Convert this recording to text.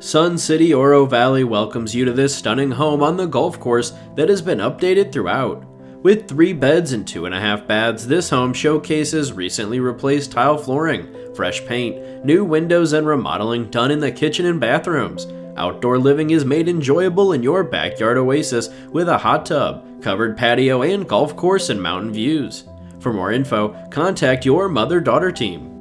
Sun City Oro Valley welcomes you to this stunning home on the golf course that has been updated throughout. With three beds and two and a half baths, this home showcases recently replaced tile flooring, fresh paint, new windows, and remodeling done in the kitchen and bathrooms. Outdoor living is made enjoyable in your backyard oasis with a hot tub, covered patio, and golf course and mountain views. For more info, contact your mother daughter team.